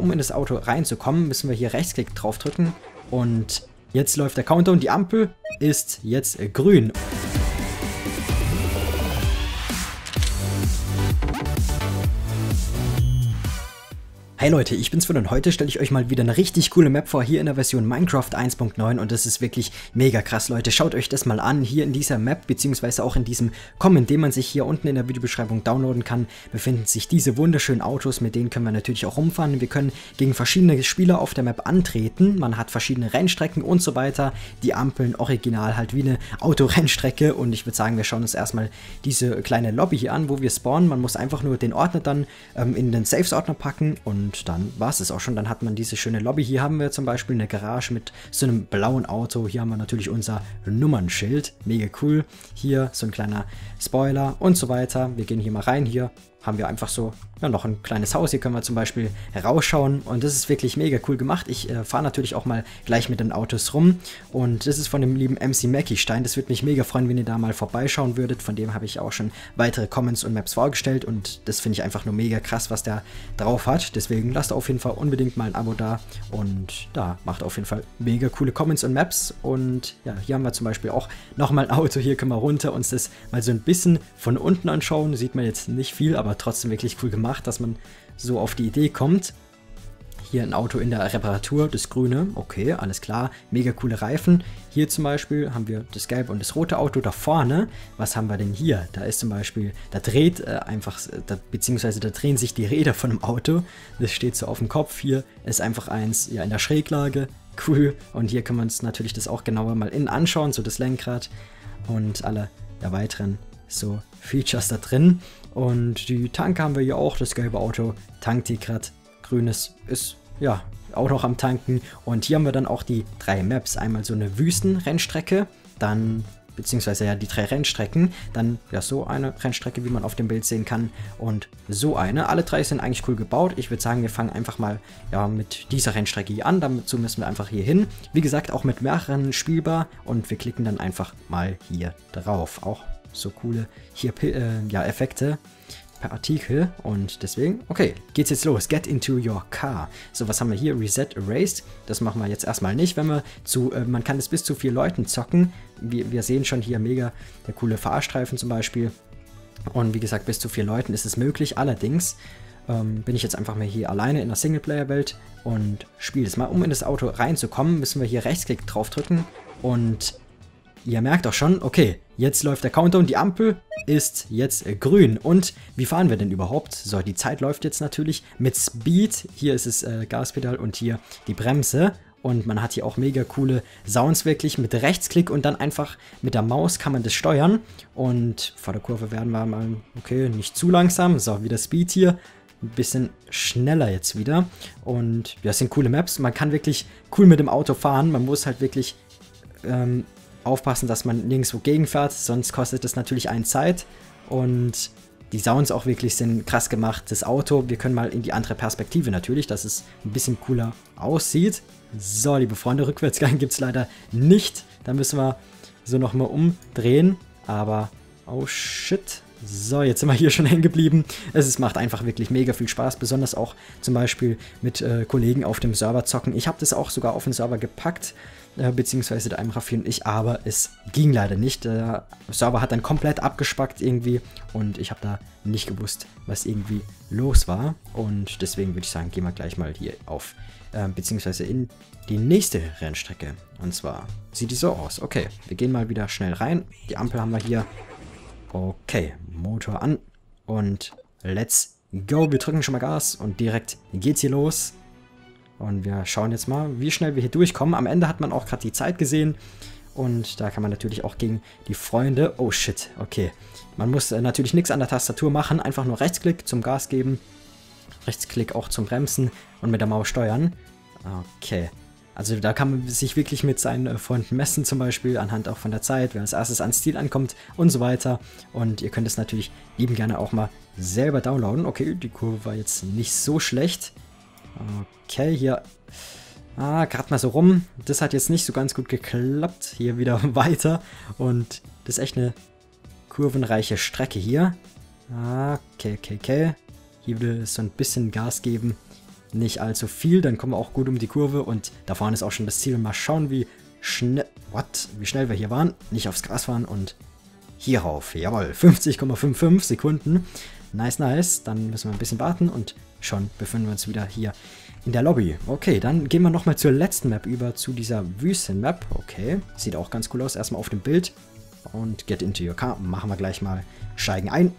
Um in das Auto reinzukommen, müssen wir hier Rechtsklick draufdrücken und jetzt läuft der Counter und die Ampel ist jetzt grün. Hey Leute, ich bin's und heute stelle ich euch mal wieder eine richtig coole Map vor, hier in der Version Minecraft 1.9 und das ist wirklich mega krass, Leute. Schaut euch das mal an, hier in dieser Map, beziehungsweise auch in diesem Comment, den man sich hier unten in der Videobeschreibung downloaden kann, befinden sich diese wunderschönen Autos, mit denen können wir natürlich auch rumfahren. Wir können gegen verschiedene Spieler auf der Map antreten, man hat verschiedene Rennstrecken und so weiter. Die Ampeln original halt wie eine Autorennstrecke und ich würde sagen, wir schauen uns erstmal diese kleine Lobby hier an, wo wir spawnen. Man muss einfach nur den Ordner dann ähm, in den Saves-Ordner packen und und dann war es es auch schon. Dann hat man diese schöne Lobby. Hier haben wir zum Beispiel eine Garage mit so einem blauen Auto. Hier haben wir natürlich unser Nummernschild. Mega cool. Hier so ein kleiner Spoiler und so weiter. Wir gehen hier mal rein. Hier haben wir einfach so ja, noch ein kleines Haus. Hier können wir zum Beispiel rausschauen und das ist wirklich mega cool gemacht. Ich äh, fahre natürlich auch mal gleich mit den Autos rum und das ist von dem lieben MC Mackie Stein. Das würde mich mega freuen, wenn ihr da mal vorbeischauen würdet. Von dem habe ich auch schon weitere Comments und Maps vorgestellt und das finde ich einfach nur mega krass, was der drauf hat. Deswegen lasst auf jeden Fall unbedingt mal ein Abo da und da macht auf jeden Fall mega coole Comments und Maps und ja, hier haben wir zum Beispiel auch nochmal ein Auto. Hier können wir runter uns das mal so ein bisschen von unten anschauen. Sieht man jetzt nicht viel, aber trotzdem wirklich cool gemacht gemacht, dass man so auf die Idee kommt. Hier ein Auto in der Reparatur, das grüne, okay, alles klar, mega coole Reifen. Hier zum Beispiel haben wir das gelbe und das rote Auto da vorne. Was haben wir denn hier? Da ist zum Beispiel, da dreht äh, einfach, da, beziehungsweise da drehen sich die Räder von dem Auto. Das steht so auf dem Kopf. Hier ist einfach eins ja in der Schräglage, cool. Und hier kann man uns natürlich das auch genauer mal innen anschauen, so das Lenkrad und alle der weiteren so Features da drin. Und die Tanke haben wir hier auch, das gelbe Auto tankt hier gerade. Grünes ist ja auch noch am Tanken. Und hier haben wir dann auch die drei Maps. Einmal so eine Wüstenrennstrecke, dann beziehungsweise ja die drei Rennstrecken, dann ja so eine Rennstrecke, wie man auf dem Bild sehen kann und so eine. Alle drei sind eigentlich cool gebaut. Ich würde sagen, wir fangen einfach mal ja mit dieser Rennstrecke hier an. Dazu müssen wir einfach hier hin. Wie gesagt, auch mit mehreren spielbar und wir klicken dann einfach mal hier drauf. Auch so coole hier äh, ja, Effekte per Artikel und deswegen, okay, geht's jetzt los. Get into your car. So, was haben wir hier? Reset Erased. Das machen wir jetzt erstmal nicht, wenn wir zu, äh, man kann es bis zu vier Leuten zocken. Wir, wir sehen schon hier mega der coole Fahrstreifen zum Beispiel. Und wie gesagt, bis zu vier Leuten ist es möglich. Allerdings ähm, bin ich jetzt einfach mal hier alleine in der Singleplayer-Welt und spiele es mal. Um in das Auto reinzukommen, müssen wir hier Rechtsklick draufdrücken und Ihr merkt auch schon, okay, jetzt läuft der Counter und die Ampel ist jetzt äh, grün. Und wie fahren wir denn überhaupt? So, die Zeit läuft jetzt natürlich mit Speed. Hier ist es äh, Gaspedal und hier die Bremse. Und man hat hier auch mega coole Sounds wirklich mit Rechtsklick und dann einfach mit der Maus kann man das steuern. Und vor der Kurve werden wir mal, okay, nicht zu langsam. So, wieder Speed hier. Ein bisschen schneller jetzt wieder. Und ja, das sind coole Maps. Man kann wirklich cool mit dem Auto fahren. Man muss halt wirklich ähm, aufpassen, dass man nirgendwo gegenfährt, sonst kostet es natürlich einen Zeit. Und die Sounds auch wirklich sind krass gemacht. Das Auto, wir können mal in die andere Perspektive natürlich, dass es ein bisschen cooler aussieht. So, liebe Freunde, Rückwärtsgang gibt es leider nicht. Da müssen wir so nochmal umdrehen. Aber, oh shit. So, jetzt sind wir hier schon hängen geblieben. Es ist, macht einfach wirklich mega viel Spaß, besonders auch zum Beispiel mit äh, Kollegen auf dem Server zocken. Ich habe das auch sogar auf den Server gepackt äh, beziehungsweise der Raffi und ich, aber es ging leider nicht. Der Server hat dann komplett abgespackt irgendwie und ich habe da nicht gewusst, was irgendwie los war. Und deswegen würde ich sagen, gehen wir gleich mal hier auf, äh, beziehungsweise in die nächste Rennstrecke. Und zwar sieht die so aus. Okay, wir gehen mal wieder schnell rein. Die Ampel haben wir hier. Okay, Motor an und let's go. Wir drücken schon mal Gas und direkt geht's hier los. Und wir schauen jetzt mal, wie schnell wir hier durchkommen. Am Ende hat man auch gerade die Zeit gesehen. Und da kann man natürlich auch gegen die Freunde... Oh shit, okay. Man muss äh, natürlich nichts an der Tastatur machen. Einfach nur Rechtsklick zum Gas geben. Rechtsklick auch zum Bremsen und mit der Maus steuern. Okay. Also da kann man sich wirklich mit seinen äh, Freunden messen zum Beispiel, anhand auch von der Zeit, wer als erstes an Stil ankommt und so weiter. Und ihr könnt es natürlich lieben gerne auch mal selber downloaden. Okay, die Kurve war jetzt nicht so schlecht. Okay, hier... Ah, gerade mal so rum. Das hat jetzt nicht so ganz gut geklappt. Hier wieder weiter. Und das ist echt eine kurvenreiche Strecke hier. Ah, okay, okay, okay. Hier will es so ein bisschen Gas geben. Nicht allzu viel, dann kommen wir auch gut um die Kurve und da vorne ist auch schon das Ziel. Mal schauen, wie schnell, what, wie schnell wir hier waren. Nicht aufs Gras fahren und hierauf, jawohl, 50,55 Sekunden. Nice, nice, dann müssen wir ein bisschen warten und schon befinden wir uns wieder hier in der Lobby. Okay, dann gehen wir nochmal zur letzten Map über, zu dieser Wüsten-Map. Okay, sieht auch ganz cool aus. Erstmal auf dem Bild und Get into your car. Machen wir gleich mal, steigen ein.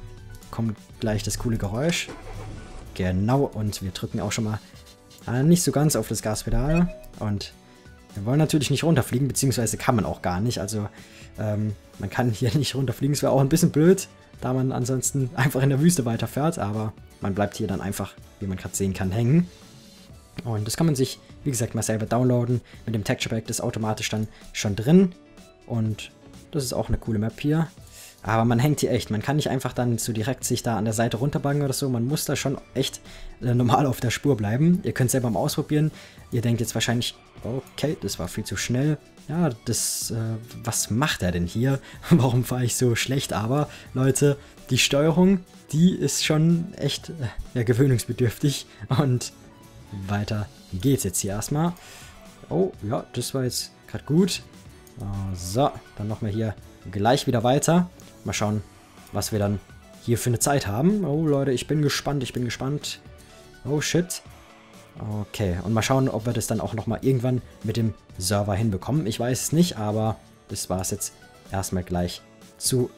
Kommt gleich das coole Geräusch. Genau, und wir drücken auch schon mal äh, nicht so ganz auf das Gaspedal. Und wir wollen natürlich nicht runterfliegen, beziehungsweise kann man auch gar nicht. Also ähm, man kann hier nicht runterfliegen, es wäre auch ein bisschen blöd, da man ansonsten einfach in der Wüste weiterfährt. Aber man bleibt hier dann einfach, wie man gerade sehen kann, hängen. Und das kann man sich, wie gesagt, mal selber downloaden. Mit dem Texture Pack, ist automatisch dann schon drin. Und das ist auch eine coole Map hier. Aber man hängt hier echt. Man kann nicht einfach dann so direkt sich da an der Seite runterbagen oder so. Man muss da schon echt äh, normal auf der Spur bleiben. Ihr könnt selber mal ausprobieren. Ihr denkt jetzt wahrscheinlich, okay, das war viel zu schnell. Ja, das, äh, was macht er denn hier? Warum fahre ich so schlecht? Aber, Leute, die Steuerung, die ist schon echt äh, ja, gewöhnungsbedürftig. Und weiter geht's jetzt hier erstmal. Oh, ja, das war jetzt gerade gut. So, dann machen wir hier gleich wieder weiter. Mal schauen, was wir dann hier für eine Zeit haben. Oh, Leute, ich bin gespannt, ich bin gespannt. Oh, shit. Okay, und mal schauen, ob wir das dann auch nochmal irgendwann mit dem Server hinbekommen. Ich weiß es nicht, aber das war es jetzt erstmal gleich zu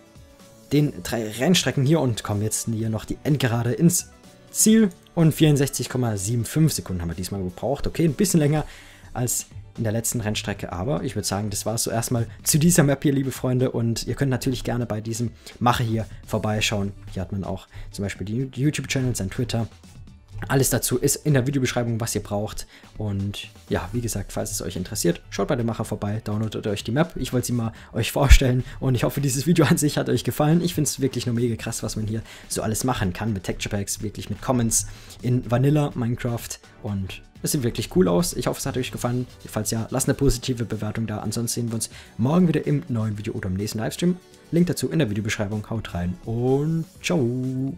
den drei Rennstrecken hier und kommen jetzt hier noch die Endgerade ins Ziel. Und 64,75 Sekunden haben wir diesmal gebraucht. Okay, ein bisschen länger als in der letzten Rennstrecke, aber ich würde sagen, das war es so erstmal zu dieser Map hier, liebe Freunde. Und ihr könnt natürlich gerne bei diesem Mache hier vorbeischauen. Hier hat man auch zum Beispiel die YouTube-Channels, sein Twitter alles dazu ist in der Videobeschreibung, was ihr braucht. Und ja, wie gesagt, falls es euch interessiert, schaut bei dem Macher vorbei, downloadet euch die Map. Ich wollte sie mal euch vorstellen und ich hoffe, dieses Video an sich hat euch gefallen. Ich finde es wirklich nur mega krass, was man hier so alles machen kann mit Texture Packs, wirklich mit Comments in Vanilla Minecraft und es sieht wirklich cool aus. Ich hoffe, es hat euch gefallen. Falls ja, lasst eine positive Bewertung da. Ansonsten sehen wir uns morgen wieder im neuen Video oder im nächsten Livestream. Link dazu in der Videobeschreibung. Haut rein und ciao.